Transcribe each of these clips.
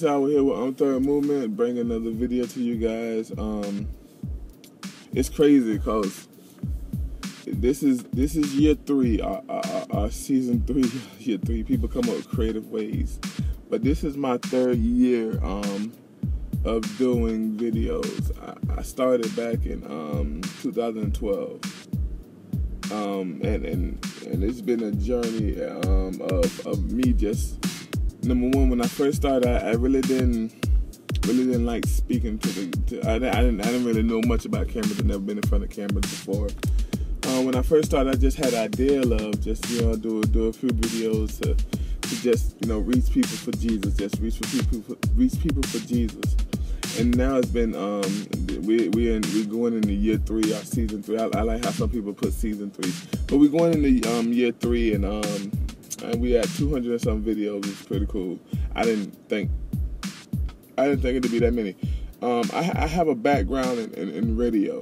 Delay Hour here with um, Third Movement, bring another video to you guys. Um, it's crazy because this is this is year three, our, our, our, season three, year three. People come up with creative ways, but this is my third year um, of doing videos. I, I started back in um, 2012, um, and and and it's been a journey um, of of me just number one, when I first started, I, I really didn't really didn't like speaking to the. To, I, I, didn't I didn't really know much about cameras. I'd never been in front of cameras before. Uh, when I first started, I just had an idea of just you know do do a few videos to, to just you know reach people for Jesus, just reach for people for, reach people for Jesus. And now it's been um we we in we going into year three, our season three. I, I like how some people put season three, but we're going into um year three, and um and we had 200 and some videos. It's pretty cool. I didn't think I didn't think it'd be that many. Um, I, I, have a background in, in, in radio.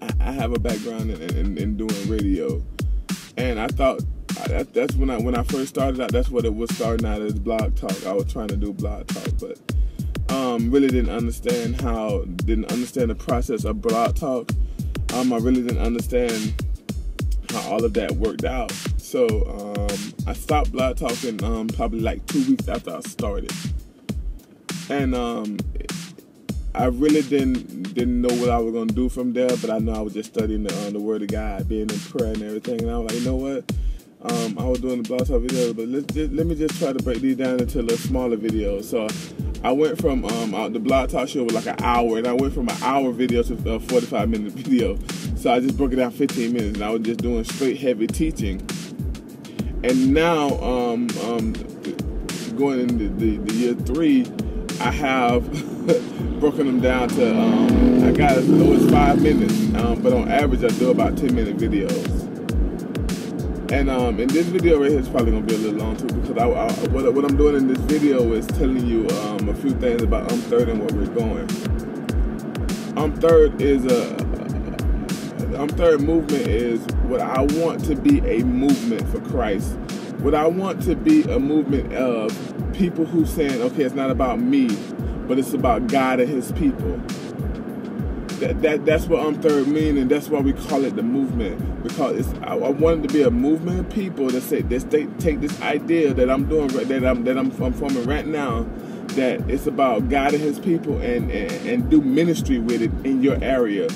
I, I, have a background in, in, doing radio, and I thought that, that's when I when I first started out. That's what it was starting out as blog talk. I was trying to do blog talk, but um, really didn't understand how didn't understand the process of blog talk. Um, I really didn't understand how all of that worked out. So um, I stopped blog talking um, probably like two weeks after I started, and um, I really didn't didn't know what I was gonna do from there. But I know I was just studying the, uh, the Word of God, being in prayer and everything. And I was like, you know what? Um, I was doing the blog talk videos, but let, let me just try to break these down into little smaller videos. So I went from um, the blog talk show was like an hour, and I went from an hour video to a 45 minute video. So I just broke it down 15 minutes, and I was just doing straight heavy teaching and now um, um, going into the, the, year three, I have broken them down to um, I got as low as five minutes, um, but on average I do about ten minute videos. And um, in this video right here is probably gonna be a little long too because I, I, what, what, I'm doing in this video is telling you um, a few things about Um Third and where we're going. Um Third is a um Third movement is what I want to be a movement for Christ. What I want to be a movement of people who saying, okay, it's not about me, but it's about God and His people. That, that that's what um third mean, and that's why we call it the movement. Because it's I, I wanted to be a movement of people that say this they take this idea that I'm doing that I'm that I'm, I'm forming right now that it's about God and His people and, and, and do ministry with it in your area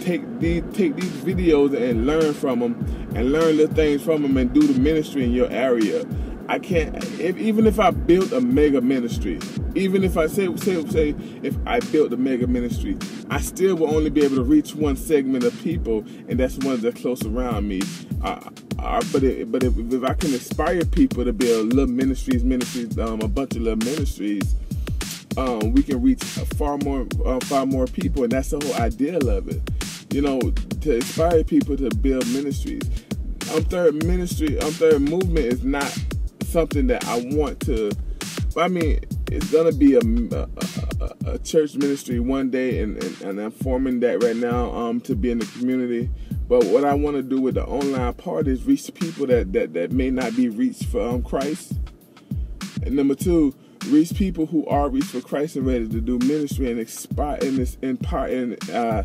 take these take these videos and learn from them and learn little things from them and do the ministry in your area. I can't if, even if I built a mega ministry, even if I say say say if I built a mega ministry, I still will only be able to reach one segment of people, and that's ones that close around me. Uh, uh, but it, but if, if, I can inspire people to build little ministries, ministries, um, a bunch of little ministries, um, we can reach far more uh, far more people, and that's the whole idea of it. You know, to inspire people to build ministries. Um, third ministry, um, third movement is not something that I want to. I mean, it's gonna be a, a, a church ministry one day, and, and, and, I'm forming that right now um, to be in the community. But what I want to do with the online part is reach people that, that, that may not be reached for um, Christ. And number two, reach people who are reached for Christ and ready to do ministry and inspire and and uh,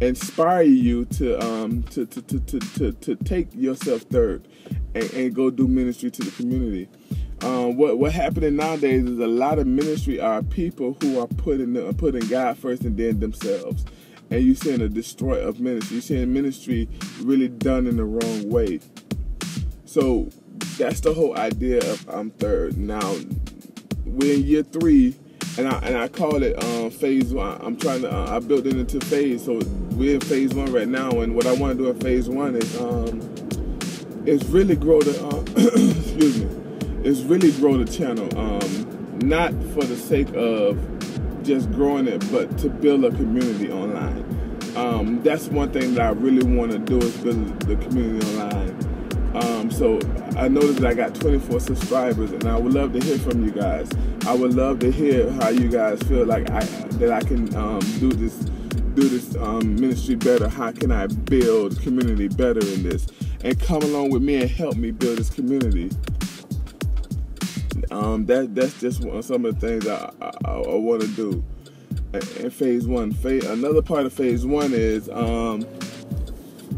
inspire you to um to to, to, to, to, to take yourself third and, and, go do ministry to the community. Um, what what happening nowadays is a lot of ministry are people who are putting putting God first and then themselves. And you're seeing a destroy of ministry. You're seeing ministry really done in the wrong way. So that's the whole idea of I'm third. Now we're in year three, and I and I call it um, phase one. I'm trying to uh, I built it into phase, so we're in phase one right now. And what I want to do in phase one is um, is really grow the uh, excuse me, is really grow the channel. Um, not for the sake of just growing it, but to build a community online. Um, that's one thing that I really want to do is build the community online. Um, so I noticed that I got 24 subscribers, and I would love to hear from you guys. I would love to hear how you guys feel like I that I can um, do this do this um, ministry better. How can I build community better in this? And come along with me and help me build this community. Um, that that's just one, some of the things I I, I want to do. In phase one, phase, another part of phase one is um,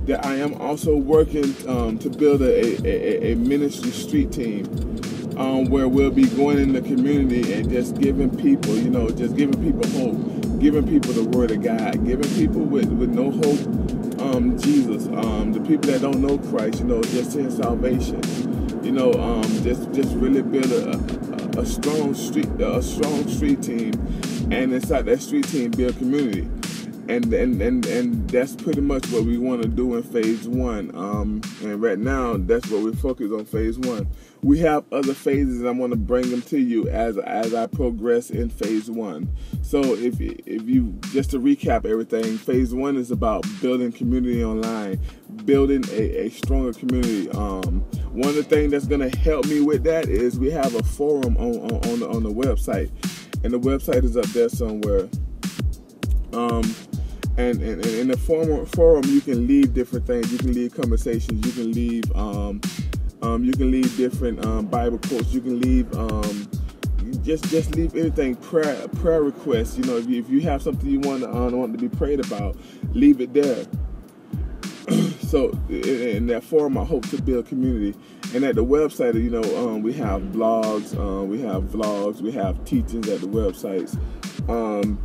that I am also working um, to build a, a, a, ministry street team um, where we'll be going in the community and just giving people, you know, just giving people hope, giving people the word of God, giving people with, with no hope um, Jesus, um, the people that don't know Christ, you know, just in salvation, you know, um, just just really build a, a, a strong street a strong street team, and inside that street team build community and and and and that's pretty much what we want to do in phase one. Um, and right now, that's what we focus on phase one. We have other phases, and I want to bring them to you as as I progress in phase one. So, if if you just to recap everything, phase one is about building community online, building a, a stronger community. Um, one of the things that's going to help me with that is we have a forum on on on the, on the website, and the website is up there somewhere. Um, and, and, and, in the forum, forum you can leave different things. You can leave conversations. You can leave um, um, you can leave different um, bible quotes. You can leave um, just just leave anything prayer prayer requests. You know if you, if you have something you want to, uh, want to be prayed about leave it there. So in, that forum i hope to build community. And at the website you know um, we have blogs uh, we have vlogs we have teachings at the websites. Um,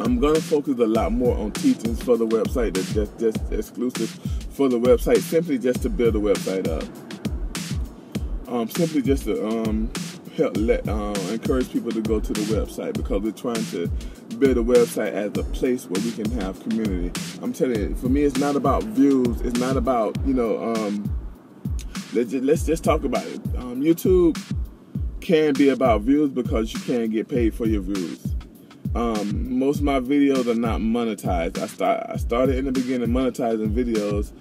I'm gonna focus a lot more on teachings for the website that's just, just exclusive for the website, simply just to build the website up. Um, simply just to um, help let uh, encourage people to go to the website because we're trying to build a website as a place where we can have community. I'm telling you, for me, it's not about views. It's not about you know. Um, let's just, let's just talk about it. Um, YouTube can be about views because you can't get paid for your views. Um, most of my videos are not monetized. I start I started in the beginning monetizing videos,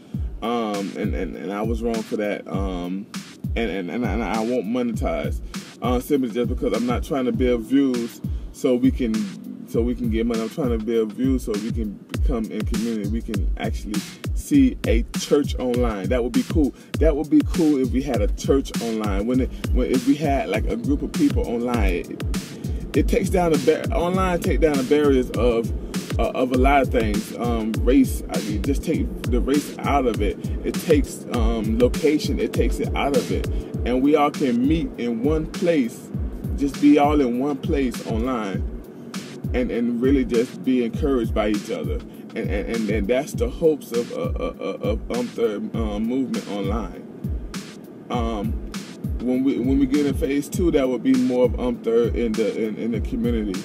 um, and, and, and I was wrong for that. Um, and, and, and, I won't monetize uh, simply just because I'm not trying to build views so we can so we can get money. I'm trying to build views so we can become in community. We can actually see a church online. That would be cool. That would be cool if we had a church online. When it, when if we had like a group of people online it takes down the online take down the barriers of uh, of a lot of things. Um, race, I mean, just take the race out of it. It takes um, location, it takes it out of it, and we all can meet in one place, just be all in one place online, and and really just be encouraged by each other. And and, and, and that's the hopes of uh, uh, uh of um, third um, movement online. Um, when we when we get in phase two, that would be more of um in the in, in the community,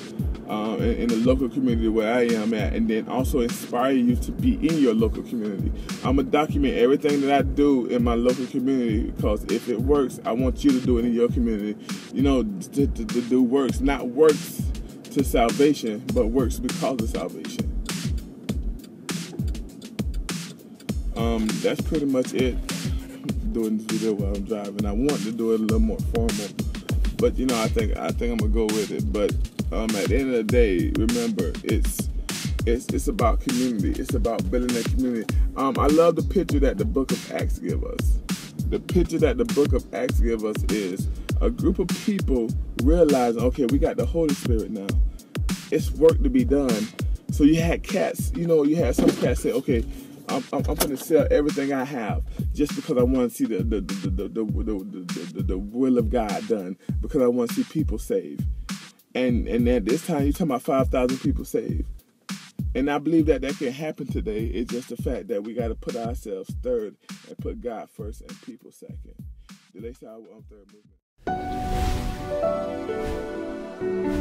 um, in, in, the local community where I am at, and then also inspire you to be in your local community. I'm gonna document everything that I do in my local community because if it works, I want you to do it in your community. You know, to, to, to do works, not works to salvation, but works because of salvation. Um, that's pretty much it doing this video while I'm driving. I want to do it a little more formal, but you know, I think I think I'm gonna go with it. But um, at the end of the day, remember, it's it's it's about community. It's about building a community. Um, I love the picture that the Book of Acts give us. The picture that the Book of Acts give us is a group of people realizing, okay, we got the Holy Spirit now. It's work to be done. So you had cats, you know, you had some cats say, okay, I'm, I'm, I'm to sell everything I have just because I want to see the the the, the, the, the, the, the will of God done, because I want to see people saved. And and at this time, you're talking about 5,000 people saved. And I believe that that can happen today. It's just the fact that we got to put ourselves third and put God first and people second. They say I'm third movement?